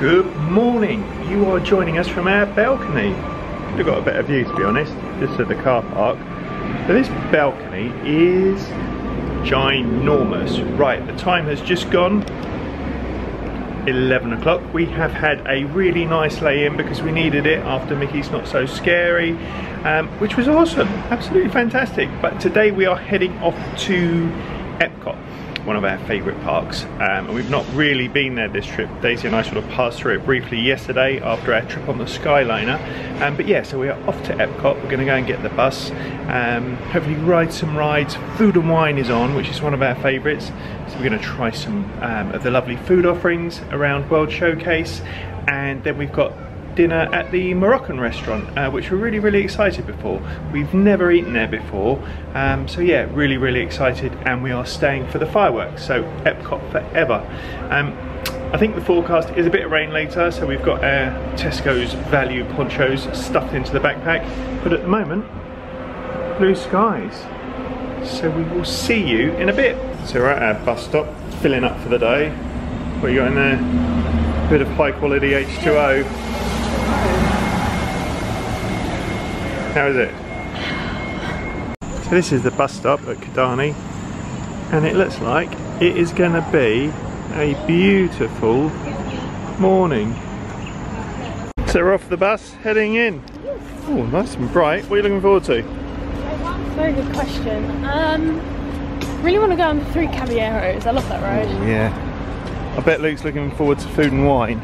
Good morning. You are joining us from our balcony. We've got a better view to be honest, just at the car park. But this balcony is ginormous. Right, the time has just gone 11 o'clock. We have had a really nice lay-in because we needed it after Mickey's Not So Scary, um, which was awesome, absolutely fantastic. But today we are heading off to Epcot one of our favourite parks um, and we've not really been there this trip. Daisy and I sort of passed through it briefly yesterday after our trip on the Skyliner. Um, but yeah so we are off to Epcot, we're going to go and get the bus. Um, hopefully ride some rides, food and wine is on which is one of our favourites. So we're going to try some um, of the lovely food offerings around World Showcase. And then we've got dinner at the Moroccan restaurant, uh, which we're really, really excited before. We've never eaten there before, um, so yeah, really, really excited, and we are staying for the fireworks, so Epcot forever. Um, I think the forecast is a bit of rain later, so we've got our Tesco's value ponchos stuffed into the backpack, but at the moment, blue skies. So we will see you in a bit. So we're at our bus stop, filling up for the day. What you got in there? A bit of high quality H2O. How is it? So this is the bus stop at Kidani and it looks like it is going to be a beautiful morning. So we're off the bus heading in. Oh, nice and bright. What are you looking forward to? Very good question. Um, really want to go on the Three Caballeros. I love that road. Ooh, yeah. I bet Luke's looking forward to food and wine.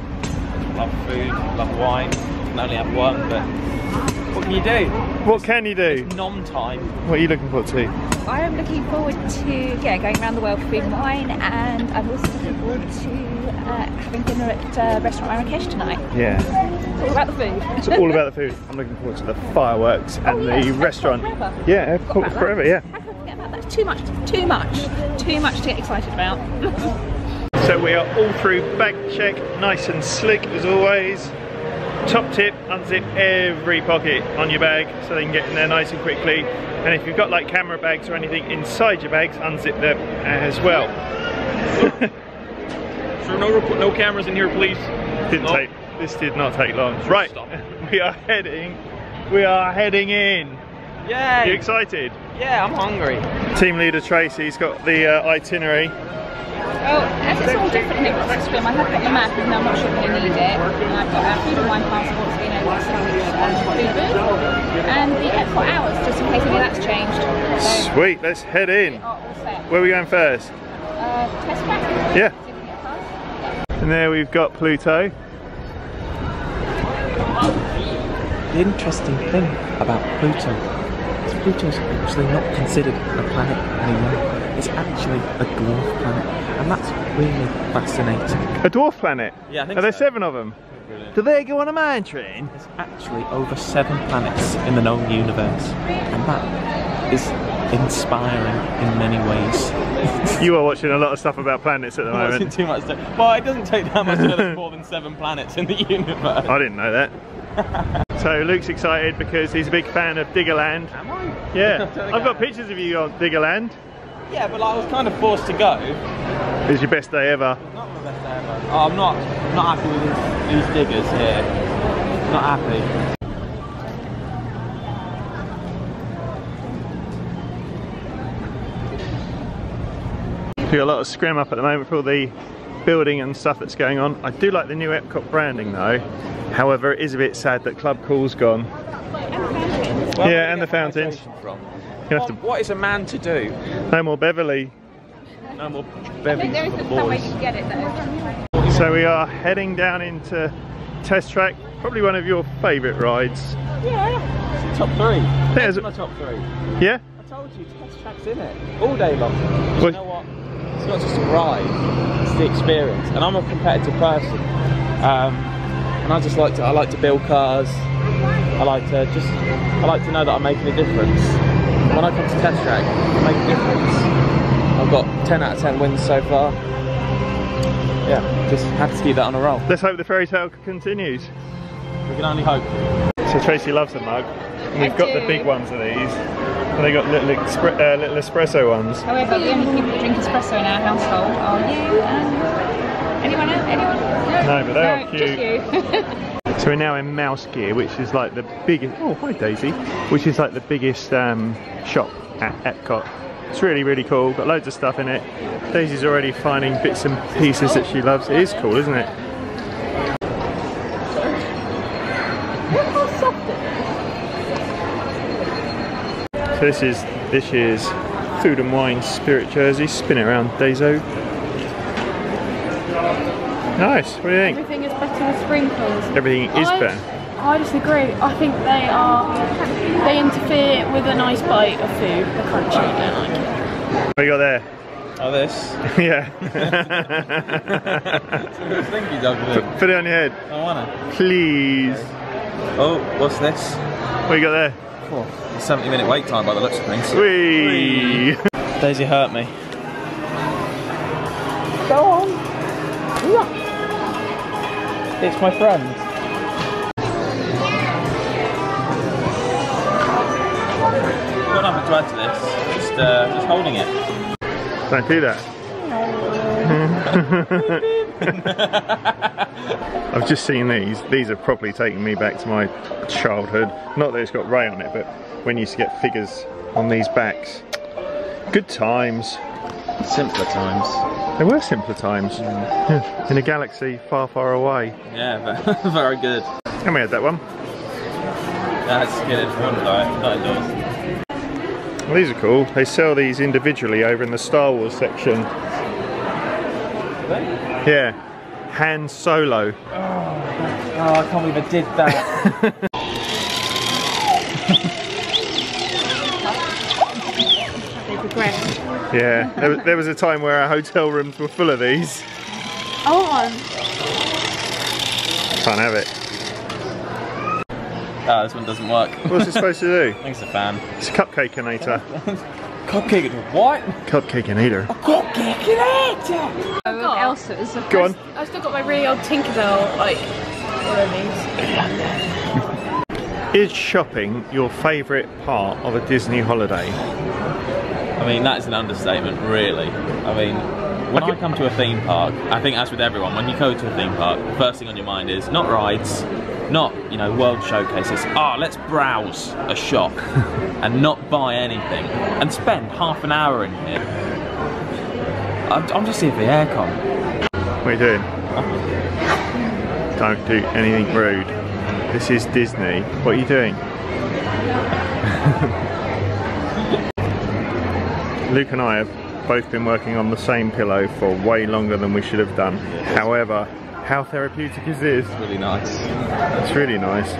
Love food, love wine. Can only have one, but what can you do? What can you do? It's nom time. What are you looking forward to? I am looking forward to yeah going around the world for food and wine, and I'm also looking forward to uh, having dinner at uh, restaurant Marrakesh tonight. Yeah. It's all about the food. It's all about the food. I'm looking forward to the fireworks and Oh, yeah, the restaurant. forever. Yeah, Forgot Epcot about forever, that. yeah. How can I forget about that? Too much, too much, too much to get excited about. So we are all through bag check, nice and slick as always. Top tip, unzip every pocket on your bag so they can get in there nice and quickly. And if you've got like camera bags or anything inside your bags, unzip them as well. So no, no cameras in here, please. Didn't No. take, this did not take long. Right, we are heading, we are heading in. Yeah. You excited? Yeah, I'm hungry. Team leader Tracy's got the uh, itinerary. Well, as it's all different here across the stream, I have got the map, even though I'm not sure we're going to need it. And I've got our food and wine passports being able to food and the Epcot hours, just in case any of that's changed. So, Sweet, let's head in. we are all set. Where are we going first? Uh, test track? Yeah. See if we can get past. And there we've got Pluto. The interesting thing about Pluto is Pluto's actually not considered a planet anymore. It's actually a dwarf planet, and that's really fascinating. A dwarf planet? Yeah, I think Are there seven of them? Do they go on a mine train? There's actually over seven planets in the known universe, and that is inspiring in many ways. You are watching a lot of stuff about planets at the I'm watching moment. too much. To... Well, it doesn't take that much to know there's more than seven planets in the universe. I didn't know that. so Luke's excited because he's a big fan of Diggerland. Am I? Yeah, I've got pictures of you on Diggerland. Yeah, but like, I was kind of forced to go. It was your best day ever. Not my best day ever. Oh, I'm not not happy with these, these diggers here. Not happy. We've a lot of scrim up at the moment for all the building and stuff that's going on. I do like the new Epcot branding though. However, it is a bit sad that Club Cool's gone. Where Yeah, and the gonna fountains. From? You have What, what is a man to do? to no more Beverly. No more I think bevies there is for the some way boys. you can get it. So we are heading down into Test Track, probably one of your favourite rides. Yeah, top three. There's- That's my top three. Yeah? I told you, test tracks in it all day long. Well- you know what? It's not just a ride; it's the experience. And I'm a competitive person, um, and I just like to. I like to build cars. I like to just. I like to know that I'm making a difference. When I come to test track, I make a difference. I've got 10 out of 10 wins so far. Yeah, just happy to keep that on a roll. Let's hope the fairy tale continues. We can only hope. So Tracy loves a mug. And we've I got the big ones of these. And they got little, expre- uh, little espresso ones. However, the only people that drink espresso in our household are you and Anyone else? Anyone? No, but they are cute. just you. So we're now in Mouse Gear, which is like the biggest. Oh, hi Daisy, which is like the biggest um, shop at Epcot. It's really, really cool. Got loads of stuff in it. Daisy's already finding bits and pieces that she loves. It is cool, isn't it? So this is this year's Food and Wine Spirit jersey. Spin it around, Dazo. Nice. What do you think? Everything is better with sprinkles. Everything is I- better. I disagree. I think they are. They interfere with a nice bite of food. The crunchy, don't like it. What you got there? Oh, this. yeah. Thinky dog Put it on your head, I wanna. please. Oh, what's this? What you got there? Oh, 70 minute wait time by the looks of things. Whee! Daisy hurt me. Go on. It's my friend. Holding it. Don't do that. I've just seen these. These are probably taking me back to my childhood. Not that it's got Rey on it, but when you used to get figures on these backs. Good times. Simpler times. There were simpler times. In a galaxy far, far away. Yeah, very good. And we had that one. That's good if you want though, not indoors. Well, these are cool. They sell these individually over in the Star Wars section. Yeah. Han Solo. Oh, oh I can't believe I did that. They progress. Yeah. There, was- there was a time where our hotel rooms were full of these. I want one. Can't have it. Oh, this one doesn't work. What's it supposed to do? I think it's a fan. It's a cupcake cupcakeinator. Cupcake. What? Cupcakeinator. got- Elsa's. Go on. I've still got my really old Tinkerbell, like, one of these. Is shopping your favourite part of a Disney holiday? I mean, that's an understatement, really. I mean, when I come to a theme park, I think as with everyone, when you go to a theme park, the first thing on your mind is not rides, not, you know, world showcases. Ah, let's browse a shop and not buy anything and spend half an hour in here. I'm, I'm just here for the aircon. What are you doing? Don't do anything rude. This is Disney. What are you doing? Luke and I have both been working on the same pillow for way longer than we should have done. However, how therapeutic is this? Really nice. It's really nice.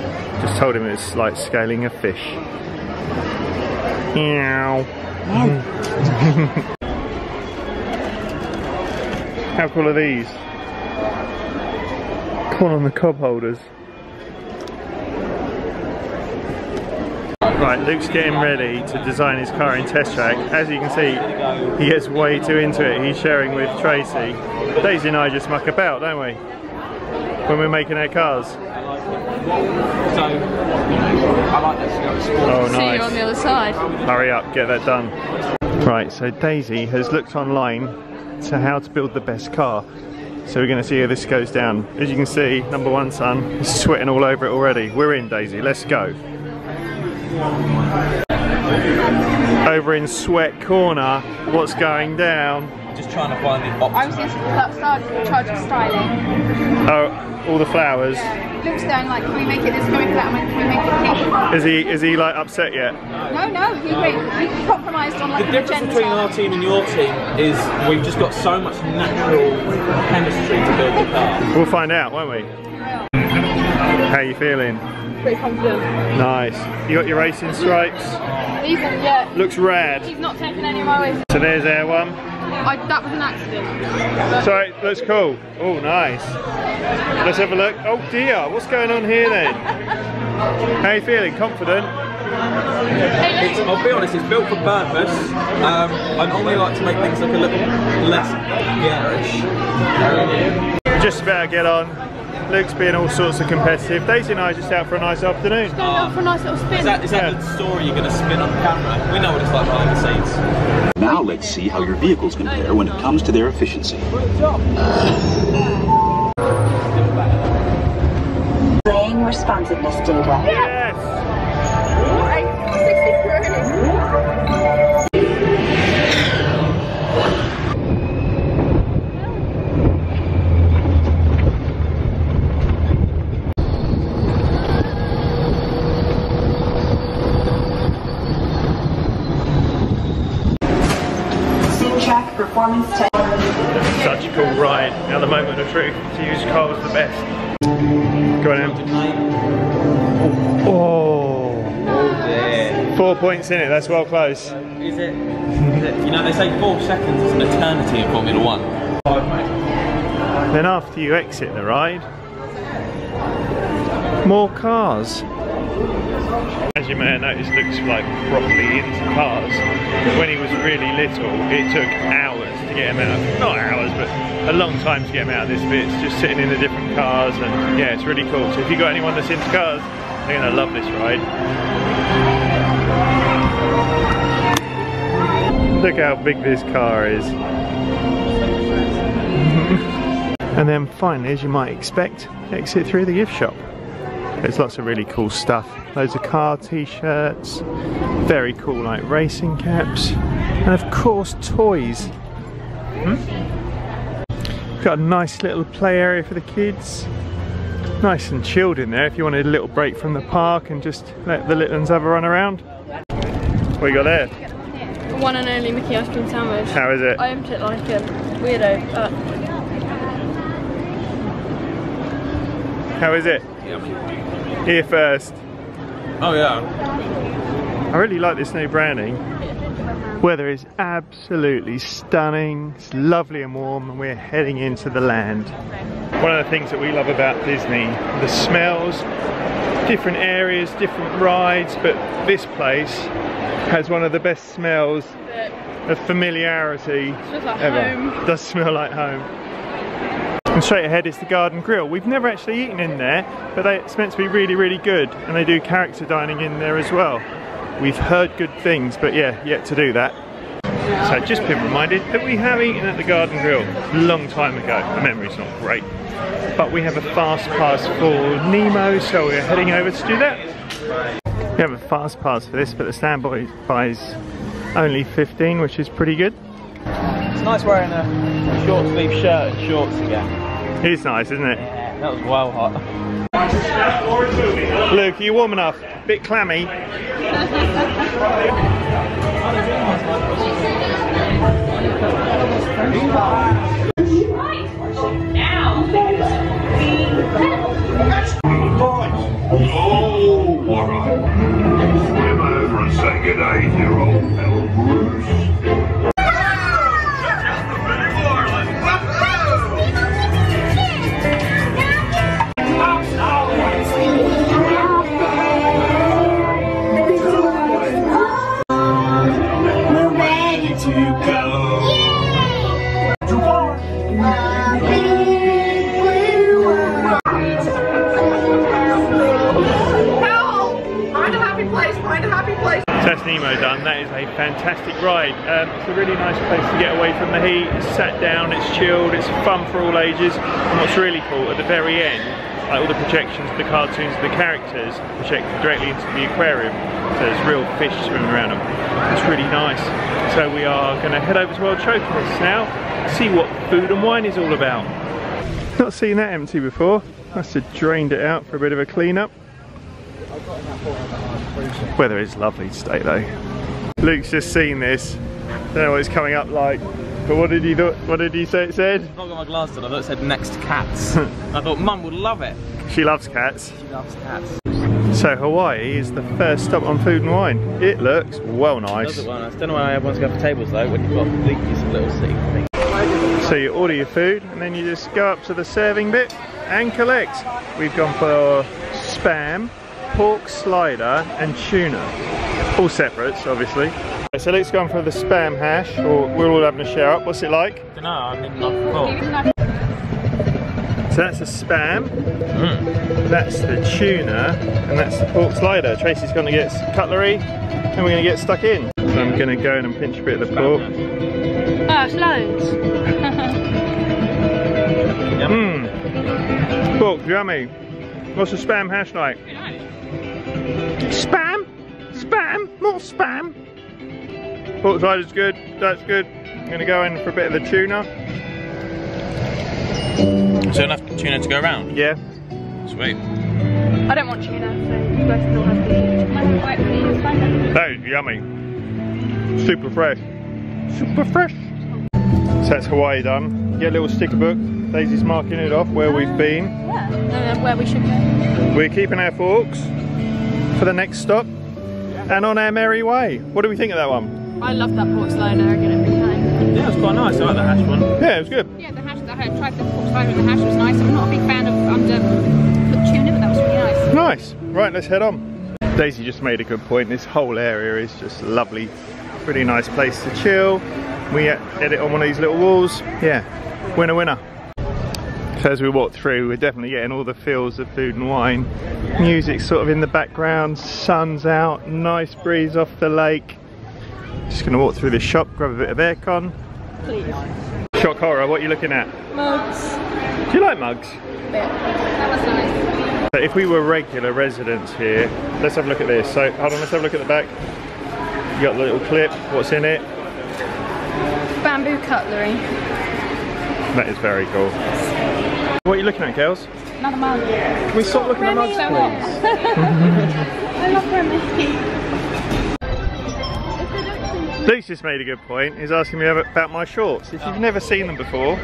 Just told him it's like scaling a fish. Meow. How cool are these? Corn on the cob holders. Right, Luke's getting ready to design his car in test track. As you can see, he gets way too into it. He's sharing with Tracy. Daisy and I just muck about, don't we? When we're making our cars. So, I like this. Oh, See you on the other side. Hurry up, get that done. Right, so Daisy has looked online to how to build the best car. So we're going to see how this goes down. As you can see, number one son is sweating all over it already. We're in, Daisy. Let's go. Over in Sweat Corner, what's going down? Just trying to find the I was optimum. in start charge of styling. Oh, all the flowers. Luke's going like, can we make it this, can we make that, can we make it pink? Is he is he like upset yet? No, no, he, he compromised on like The the difference magenta. between our team and your team is we've just got so much natural chemistry to build the car. We'll find out, won't we? How are you feeling? Pretty confident. Nice. You got your racing stripes? These are, yeah. Looks rad. He's not taking any of my ways. So there's our one. I, that was an accident. Sorry, looks cool. Oh, nice. Let's have a look. Oh dear, what's going on here then? How are you feeling? Confident? It's, I'll be honest, it's built for purpose. Um, I normally like to make things look a little less garish. Just about to get on. Luke's being all sorts of competitive. Daisy and I are just out for a nice afternoon. Going out for a nice little spin. Is that, is that Yeah. the story you're going to spin on camera? We know what it's like behind the scenes. Now let's see how your vehicles compare when it comes to their efficiency. Playing responsiveness data. Yes! Points in it. That's well close. Is it? Is it? You know, they say four seconds is an eternity in Formula One. Then after you exit the ride, more cars. As you may have noticed, looks like properly into cars. When he was really little, it took hours to get him out. Not hours, but a long time to get him out of this bit. Just sitting in the different cars, and yeah, it's really cool. So if you've got anyone that's into cars, they're gonna love this ride. Look how big this car is. And then finally, as you might expect, exit through the gift shop. There's lots of really cool stuff. Loads of car t-shirts, very cool like racing caps, and of course toys. Hmm? Got a nice little play area for the kids. Nice and chilled in there if you wanted a little break from the park and just let the little ones have a run around. What you got there? The one and only Mickey ice cream sandwich. How is it? I aimed it like a weirdo, but How is it? Here first. Oh yeah. I really like this new branding. Weather is absolutely stunning. It's lovely and warm, and we're heading into the land. One of the things that we love about Disney, the smells, different areas, different rides, but this place has one of the best smells of familiarity like ever. home. Does smell like home. And straight ahead is the Garden Grill. We've never actually eaten in there, but they, it's meant to be really, really good. And they do character dining in there as well. We've heard good things, but yeah, yet to do that. So just been reminded that we have eaten at the Garden Grill a long time ago. The memory's not great. But we have a fast pass for Nemo, so we're heading over to do that. We have a fast pass for this, but the standby is only 15, which is pretty good. It's nice wearing a short sleeve shirt and shorts again. It is nice, isn't it? Yeah, that was well hot. Luke, are you warm enough? Bit clammy. Oh, all right. Swim over and say good day to your old pal Bruce. The heat. It's sat down, it's chilled, it's fun for all ages. And what's really cool, at the very end, like all the projections, the cartoons, the characters project directly into the aquarium. So there's real fish swimming around them. It's really nice. So we are going to head over to World Showcase now, see what food and wine is all about. Not seen that empty before. Must have drained it out for a bit of a clean up. Weather is lovely today though. Luke's just seen this. Don't know what it's coming up like. But what did he do, what did he say it said? I've not got my glasses on, I thought it said next to cats. I thought mum would love it. She loves cats. She loves cats. So Hawaii is the first stop on food and wine. It looks well nice. it well nice. Don't know why everyone's going for tables though when you've got these little thing. So you order your food and then you just go up to the serving bit and collect. We've gone for spam, pork slider and tuna. All separates obviously. So Luke's gone for the spam hash, or we're all having a share up. What's it like? Don't know, I mean, not cool. So that's the spam, that's the tuna, and that's the pork slider. Tracy's going to get cutlery, and we're going to get stuck in. So I'm going to go in and pinch a bit of the pork. Ah, oh, it's loads. Mmm. Pork, yummy. What's the spam hash like? Spam? Spam? More spam? Pork is good, that's good. I'm going to go in for a bit of the tuna. So enough tuna to go around? Yeah. Sweet. I don't want tuna, so you guys still have the Mine quite please. Fine. That is yummy. Super fresh. Super fresh. So that's Hawaii done. Get a little sticker book. Daisy's marking it off where we've been. Yeah, uh, where we should go. We're keeping our forks for the next stop and on our merry way. What do we think of that one? I love that pork slider again every time. Yeah, it's quite nice. I like the hash one. Yeah, it was good. Yeah, the hash that I had tried the pork slider and the hash was nice. I'm not a big fan of undercooked tuna, but that was really nice. Nice. Right, let's head on. Daisy just made a good point. This whole area is just lovely. Pretty nice place to chill. We edit on one of these little walls. Yeah, winner, winner. So as we walk through, we're definitely getting all the feels of food and wine. Music sort of in the background, sun's out, nice breeze off the lake. Just gonna walk through this shop, grab a bit of aircon. Please. Shock horror, what are you looking at? Mugs. Do you like mugs? That was nice. If we were regular residents here, let's have a look at this. So, hold on, let's have a look at the back. You got the little clip, what's in it? Bamboo cutlery. That is very cool. What are you looking at, girls? Another mug. Can we stop looking at mugs, please? I love Remy. Just made a good point. He's asking me about my shorts. If you've never seen them before,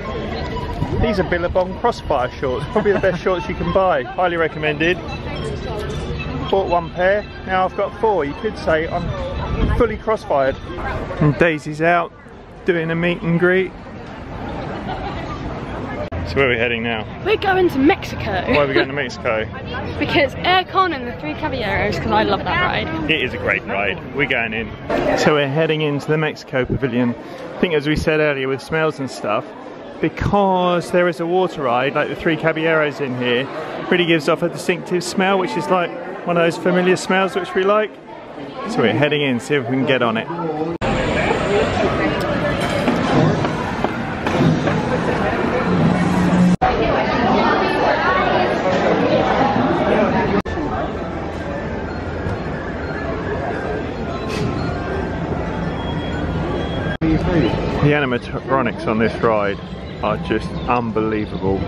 these are Billabong Crossfire shorts. Probably the best shorts you can buy. Highly recommended. Bought one pair, now I've got four. You could say I'm fully crossfired. And Daisy's out doing a meet and greet. So where are we heading now? We're going to Mexico. Why are we going to Mexico? because Aircon and the Three Caballeros, because I love that ride. It is a great ride. We're going in. So we're heading into the Mexico Pavilion. I think as we said earlier with smells and stuff, because there is a water ride like the Three Caballeros in here, really gives off a distinctive smell, which is like one of those familiar smells which we like. So we're heading in, see if we can get on it. The animatronics on this ride are just unbelievable.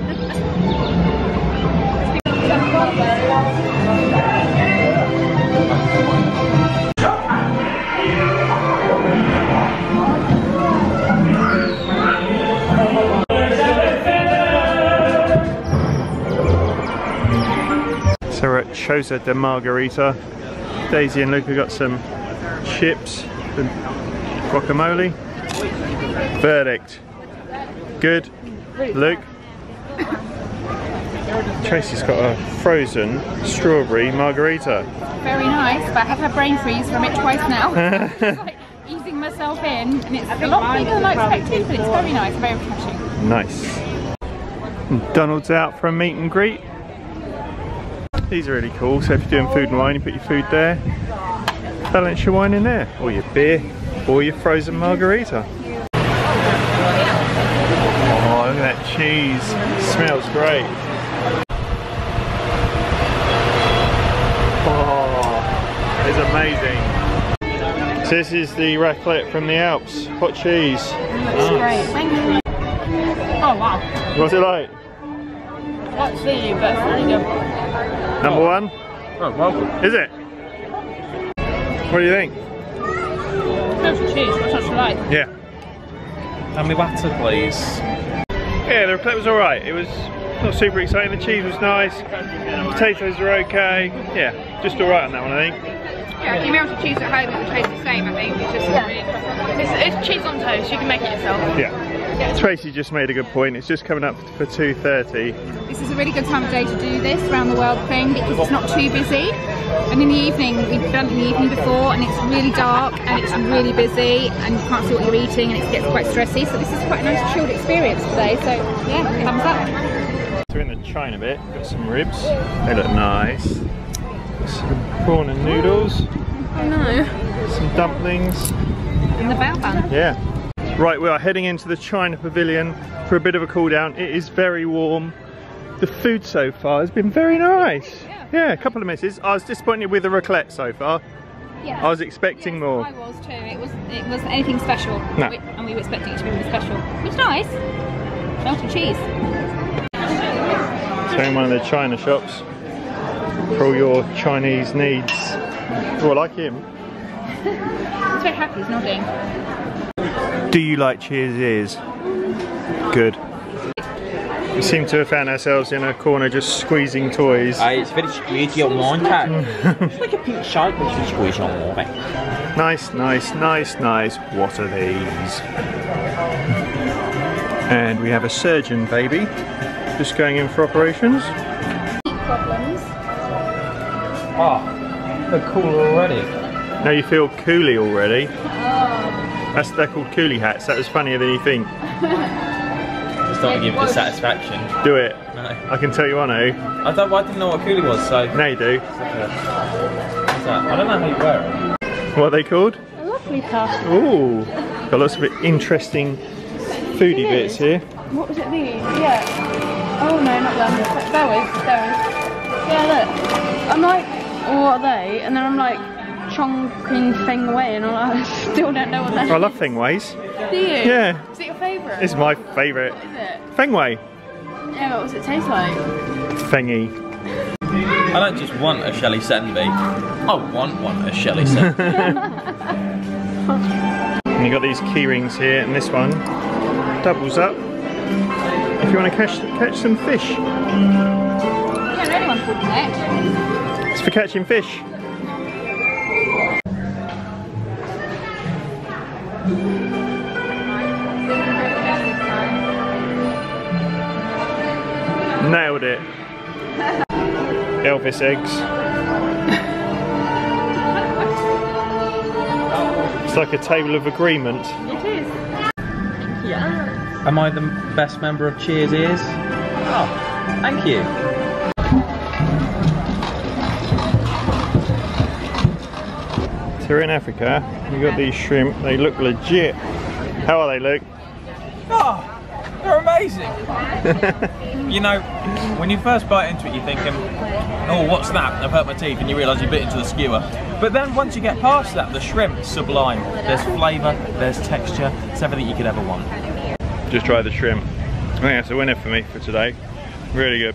So we're at Choza de Margarita. Daisy and Luca got some chips and guacamole. Verdict. Good. Luke. Tracy's got a frozen strawberry margarita. Very nice, but I have had brain freeze from it twice now. Like easing myself in, and it's a lot bigger than I expected, but it's very nice, very refreshing. Nice. Donald's out for a meet and greet. These are really cool. So if you're doing food and wine, you put your food there. Balance your wine in there, or your beer, or your frozen margarita. Oh, look at that cheese. smells great. Oh, it's amazing. So this is the raclette from the Alps, hot cheese. It's great. Thank you. Oh wow. What's it like? Let's see you, but it's really good. Number one? Oh, welcome. Is it? What do you think? That's cheese, what's not to like? Yeah. And me water, please. Yeah, the raclette was alright. It was not super exciting. The cheese was nice. Potatoes are okay. Yeah, just alright on that one, I think. Yeah, if you melt a cheese at home, it would taste the same, I think. It's just Yeah. really It's, it's cheese on toast. You can make it yourself. Yeah. Tracy just made a good point. It's just coming up for 2.30. This is a really good time of day to do this round the world thing because it's not too busy. And in the evening, we've done it in the evening before and it's really dark and it's really busy and you can't see what you're eating and it gets quite stressy. So this is quite a nice chilled experience today. So yeah, thumbs up. So we're in the China bit, got some ribs. They look nice. Got some prawn and noodles, I know. some dumplings. In the bao bun. Yeah. Right, we are heading into the China Pavilion for a bit of a cool down. It is very warm. The food so far has been very nice. Yeah. Yeah, a couple of misses. I was disappointed with the raclette so far. Yeah. I was expecting Yes, more. I was too. It was it wasn't anything special. No. And we were expecting it to be really special. Which is nice. Melted cheese. So in one of the China shops for all your Chinese needs. Oh, I like him. He's very happy, he's nodding. Do you like Cheers ears? Good. We seem to have found ourselves in a corner just squeezing toys. Uh, it's very squeezy on one cat. it's like a pink shark which is squeezing on one. Nice, nice, nice, nice. What are these? And we have a surgeon baby just going in for operations. Problems. Oh, they're cool already. Now you feel coolie already. That's they're called coolie hats. That was funnier than you think. Just don't give the satisfaction. Do it. No. I can tell you I know. Eh? I don't. I didn't know what coolie was, so. Now you do. What's that? I don't know how you wear it. What are they called? A lovely puff. Ooh, got lots of interesting foodie bits here. What was it these? Yeah. Oh no, not them. Those, those. Yeah, look. I'm like, oh, what are they? And then I'm like, chonking thing away, and I'm I still don't know what that I love Fengways. is. Do you? Yeah. Is it your favourite? It's my favourite. Is it? Fengway. Yeah, what does it taste like? Fengy. I don't just want a Shelly Senby. I want one a Shelly Senby. And you got these key rings here, and this one doubles up if you want to catch catch some fish. I don't know called. It's for catching fish. Nailed it. Elvis eggs. It's like a table of agreement. It is. Yeah. Am I the best member of Cheers Ears? Oh, thank you. So we're in Africa. We got these shrimp. They look legit. How are they, Luke? Oh, they're amazing. you know, when you first bite into it, you're thinking, oh, what's that? I've hurt my teeth, and you realise you bit into the skewer. But then once you get past that, the shrimp's sublime. There's flavour, there's texture, it's everything you could ever want. Just try the shrimp. I think that's a winner for me for today. Really good.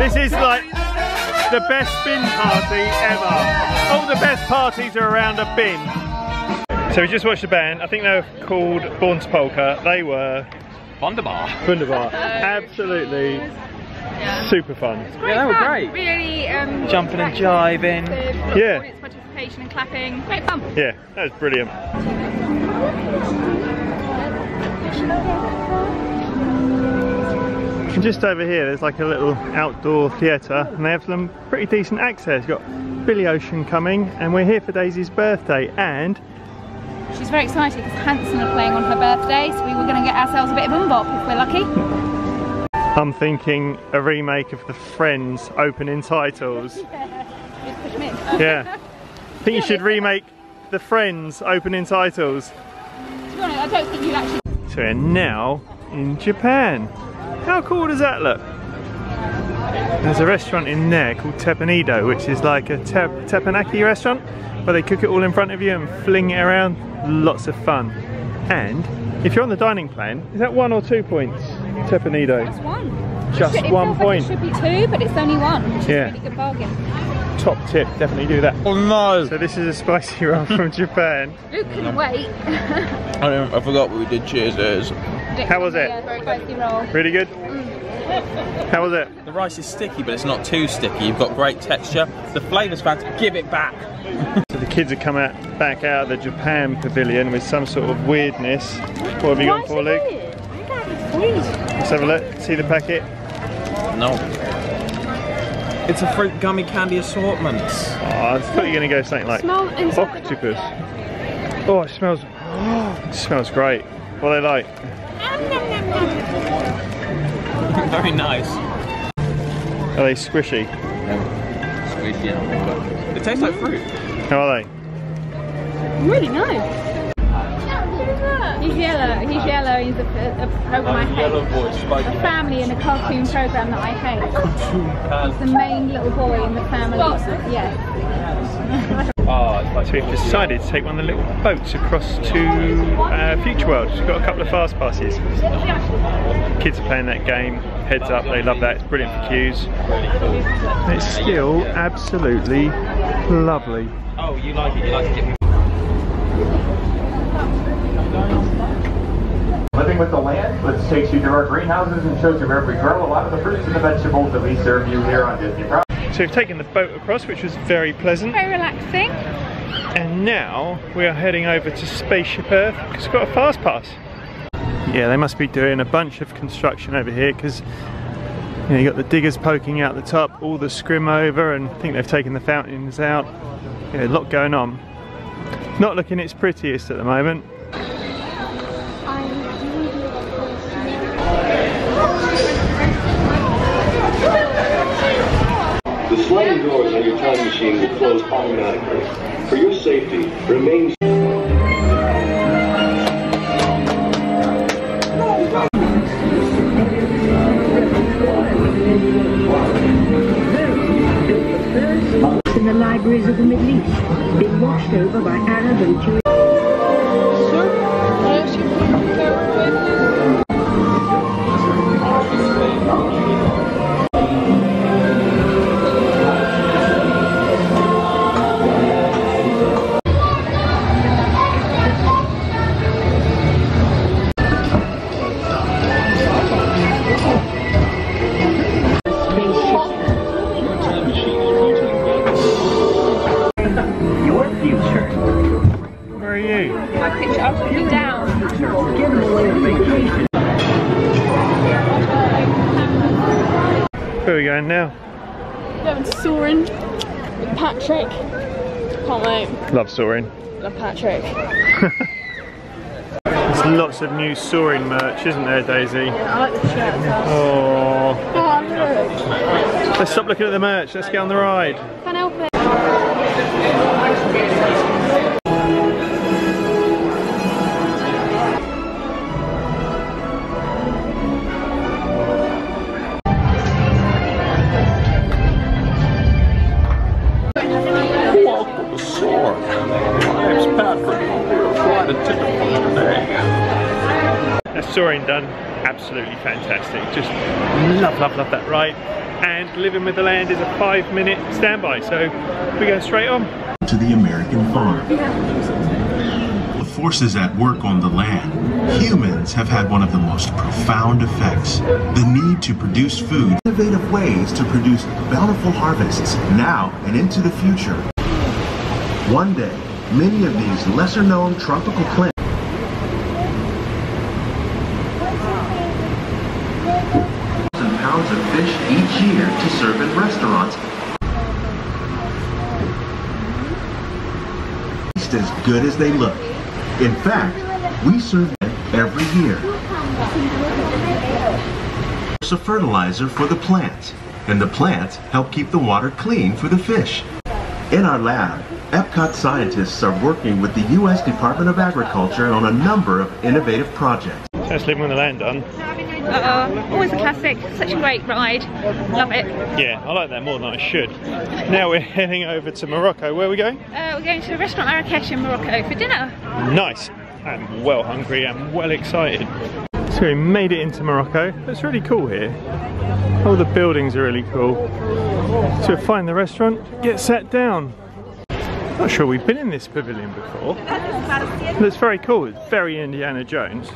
This is like the best bin party ever. All the best parties are around a bin. So we just watched a band. I think they were called Born to Polka. They were Wunderbar. Wunderbar. Absolutely super fun. Yeah, they were great. Really um, Jumping and jiving. Yeah. Audience participation and clapping. Great fun. Yeah, that was brilliant. And just over here, there's like a little outdoor theatre, and they have some pretty decent acts there. It's got Billy Ocean coming, and we're here for Daisy's birthday, and She's very excited because Hanson are playing on her birthday, so we were going to get ourselves a bit of MMMBop if we're lucky. I'm thinking a remake of the Friends opening titles. Just push them in. Yeah. I think you should remake the Friends opening titles. To be honest, I don't think you actually. So we're now in Japan. How cool does that look? There's a restaurant in there called Teppan Edo, which is like a te teppanyaki restaurant, where they cook it all in front of you and fling it around. Lots of fun. And if you're on the dining plan, is that one or two points? Teppan Edo. Just one. Just It one like. It should be two, but it's only one. Which Yeah. is a really good bargain. Top tip, definitely do that. Oh no! So this is a spicy roll from Japan. Luke couldn't wait. I, I forgot what we did. Cheers. is. How was it? Yeah, spicy roll. Really good? How was it? The rice is sticky, but it's not too sticky. You've got great texture. The flavour's fantastic. Give it back. So the kids have come out back out of the Japan pavilion with some sort of weirdness. What have you gone for, Luke? Let's have a look. See the packet. No. It's a fruit gummy candy assortment. Oh, I thought you were going to go something like Smell inside octopus. Oh, it smells. it smells great. What are they like? Very nice. Are they squishy? Sweet, yeah. It tastes like fruit. How are they? Really nice. He's yellow. He's yellow. He's a, a, a program I hate. A family in a cartoon program that I hate. He's the main little boy in the family. Yeah. Oh, it's like So we've decided to take one of the little boats across to uh, Future World. We've got a couple of fast passes. Kids are playing that game. Heads up, they love that. It's brilliant for queues. It's still absolutely lovely. Oh, you like it. You like to get me. Living with the land, this takes you to our greenhouses and shows you where we grow a lot of the fruits and the vegetables that we serve you here on Disney Property. So we've taken the boat across, which was very pleasant. Very relaxing. And now we are heading over to Spaceship Earth because we've got a fast pass. Yeah, they must be doing a bunch of construction over here because you know, you got the diggers poking out the top, all the scrim over, and I think they've taken the fountains out. Yeah, a lot going on. Not looking its prettiest at the moment. The sliding doors on your time machine will close automatically. For your safety, remain in the libraries of the Middle East, being washed over by Arab and Jewish. Your Going to Soarin' with Patrick. Can't wait. Love Soarin'. Love Patrick. There's lots of new Soarin' merch, isn't there, Daisy? I like the shirt. Oh. Oh. Let's stop looking at the merch. Let's get on the ride. Can't help it. Love, love, that ride. And living with the land is a five minute standby. So we go straight on. to the American farm. The forces at work on the land, humans have had one of the most profound effects the need to produce food. Innovative ways to produce bountiful harvests now and into the future. One day, many of these lesser known tropical plants. thousand pounds of fish each year to serve in restaurants taste as good as they look. In fact, we serve them every year. It's a fertilizer for the plants, and the plants help keep the water clean for the fish. In our lab, Epcot scientists are working with the U.S. Department of Agriculture on a number of innovative projects. Living with the land done. Uh, always a classic. Such a great ride. Love it. Yeah, I like that more than I should. Now we're heading over to Morocco. Where are we going? Uh, we're going to a restaurant Marrakesh in Morocco for dinner. Nice. I'm well hungry and well excited. So we made it into Morocco. It's really cool here. All the buildings are really cool. So find the restaurant, get sat down. Not sure we've been in this pavilion before. It's very cool. It's very Indiana Jones.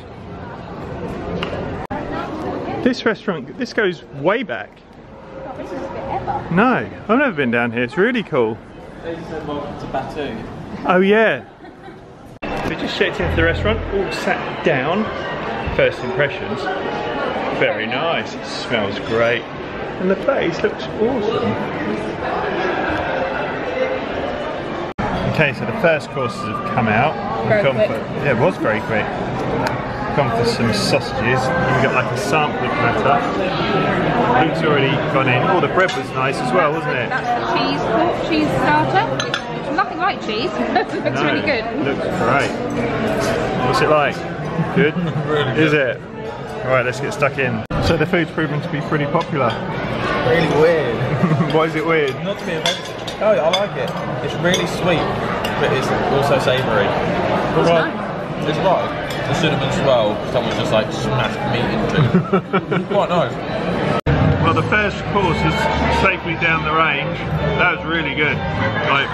This restaurant, this goes way back. No, I've never been down here. It's really cool. They said welcome to Batu. Oh yeah. We just checked into the restaurant, all sat down. First impressions, very nice. It smells great. And the place looks awesome. Okay, so the first courses have come out. Very quick. For, yeah, it was very quick. Gone for some sausages. You've got like a sampling platter. Luke's already gone in. Oh, the bread was nice as well, wasn't it? That's the cheese pork cheese starter. It's nothing like cheese. it looks No, really good. Looks great. What's it like? Good? Really Is it? Alright, let's get stuck in. So the food's proven to be pretty popular. Really weird. Why is it weird? Not to be offensive. Oh, I like it. It's really sweet, but it's also savoury. It's Right. It's right. The cinnamon swirl, someone just like smashed meat into. Quite nice. Well, the first course is safely down the range. That was really good. Like,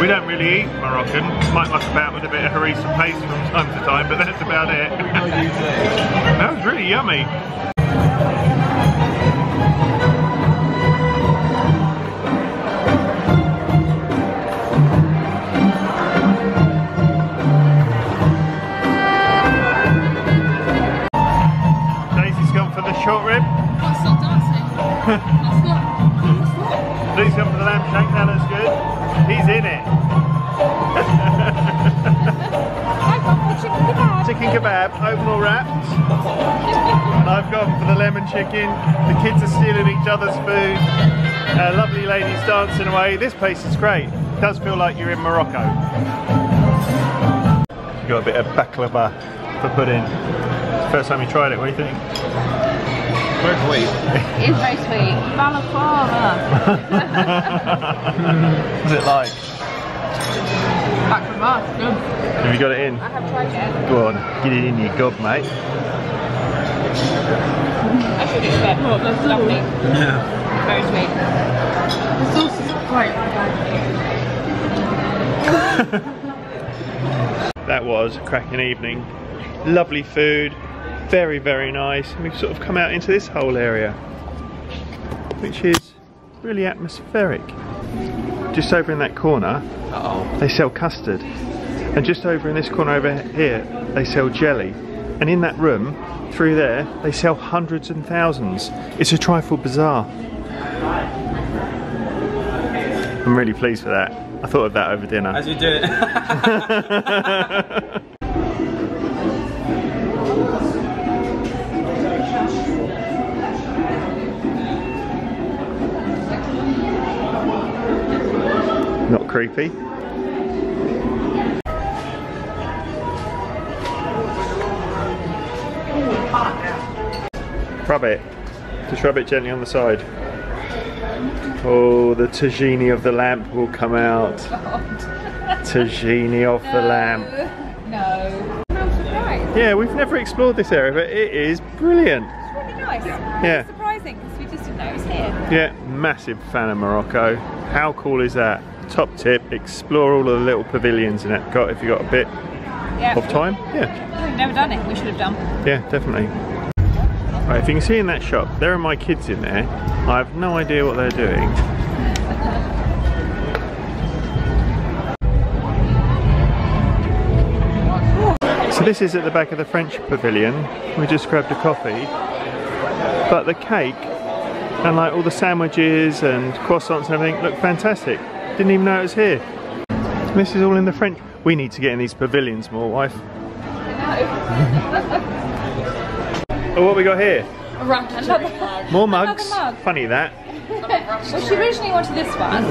we don't really eat Moroccan. Might muck about with a bit of harissa paste from time to time, but that's about it. that was really yummy. Dancing. come. For the lamb shank. That looks good. He's in it. I've gone for chicken kebab. Chicken kebab, wrapped. And I've gone for the lemon chicken. The kids are stealing each other's food. Uh, lovely ladies dancing away. This place is great. It does feel like you're in Morocco. Got a bit of baklava for pudding. First time you tried it, what do you think? Very sweet. It is very sweet. Balaclava. What's it like? Baklava. Good. Have you got it in? I have tried it. Go on, get it in your gob, mate. I should expect. Oh, that's lovely. Yeah. Very sweet. The sauce is great. that was a cracking evening. Lovely food, very, very nice. And we've sort of come out into this whole area, which is really atmospheric. Just over in that corner, Uh they sell custard. And just over in this corner over here, they sell jelly. And in that room, through there, they sell hundreds and thousands. It's a trifle bizarre. I'm really pleased for that. I thought of that over dinner. As you do it. creepy. Rub it. Just rub it gently on the side. Oh, the tagine of the lamp will come out. Tagine off the lamp. No. Yeah, we've never explored this area, but it is brilliant. It's really nice. Yeah. It's surprising because we just didn't know it was here. Yeah, massive fan of Morocco. How cool is that? Top tip, explore all of the little pavilions in Epcot if you've got a bit Yeah. of time. Yeah. We've never done it. We should have done. Yeah, definitely. Right, if you can see in that shop, there are my kids in there. I have no idea what they're doing. So this is at the back of the French pavilion. We just grabbed a coffee. But the cake and like all the sandwiches and croissants and everything look fantastic. Didn't even know it was here. This is all in the French. We need to get in these pavilions more, wife. Oh, what we got here? Another, More mugs. Another mug. Funny that. Well, she originally wanted this one,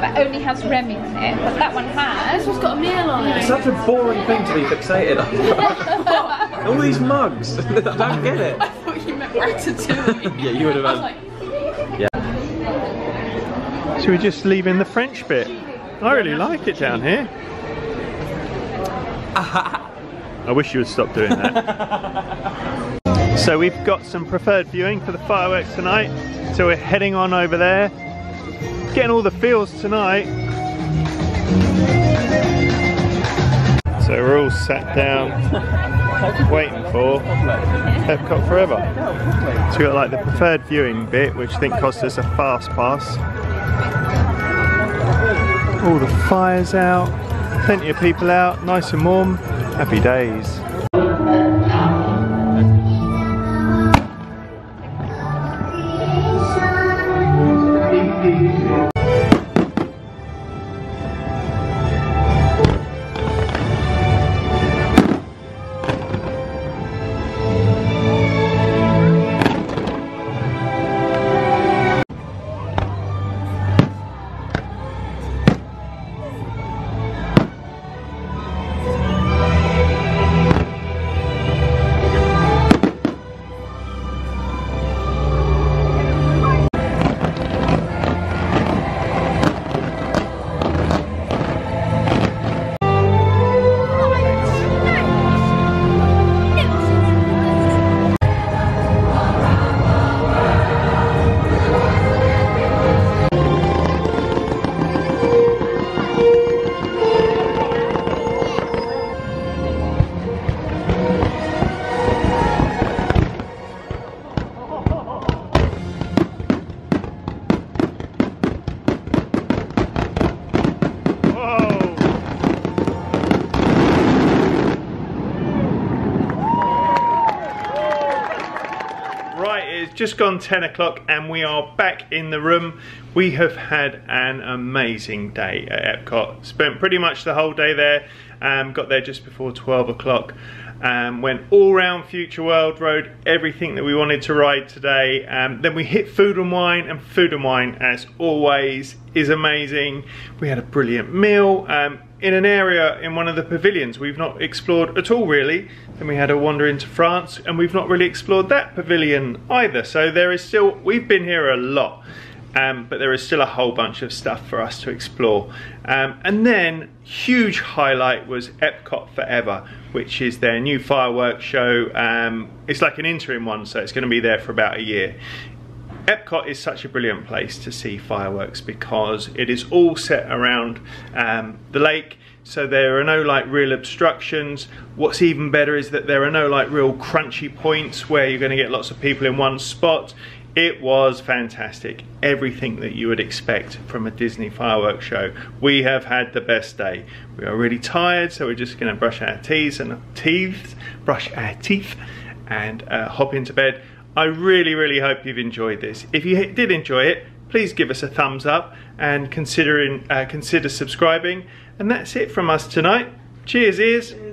but only has Remy on it. But that one has. This one's got Emile on it. It's such a boring thing to be fixated on. All these mugs. I don't get it. I thought you meant ratatouille. Yeah, you would have I was had. like, Should we're just leaving the French bit? I really like it down here. I wish you would stop doing that. so we've got some preferred viewing for the fireworks tonight. So we're heading on over there. Getting all the feels tonight. So we're all sat down waiting for Epcot Forever. So we got like the preferred viewing bit, which I think cost us a fast pass. All the fires out, plenty of people out, nice and warm, happy days. Just gone 10 o'clock and we are back in the room. We have had an amazing day at Epcot. Spent pretty much the whole day there. Um, got there just before 12 o'clock. Um, went all round Future World, rode everything that we wanted to ride today. Um, then we hit Food and Wine, and Food and Wine, as always, is amazing. We had a brilliant meal um, in an area in one of the pavilions we've not explored at all, really. Then we had a wander into France, and we've not really explored that pavilion either. So there is still, we've been here a lot. Um, but there is still a whole bunch of stuff for us to explore. Um, and then, huge highlight was Epcot Forever, which is their new fireworks show. Um, it's like an interim one, so it's going to be there for about a year. Epcot is such a brilliant place to see fireworks because it is all set around um, the lake so there are no like real obstructions what's even better is that there are no like real crunchy points where you're going to get lots of people in one spot it was fantastic. Everything that you would expect from a Disney fireworks show. We have had the best day. We are really tired, so we're just gonna brush our teeth and teeth, brush our teeth and uh, hop into bed. I really, really hope you've enjoyed this. If you did enjoy it, please give us a thumbs up and consider, considering, uh, consider subscribing. And that's it from us tonight. Cheers, ears.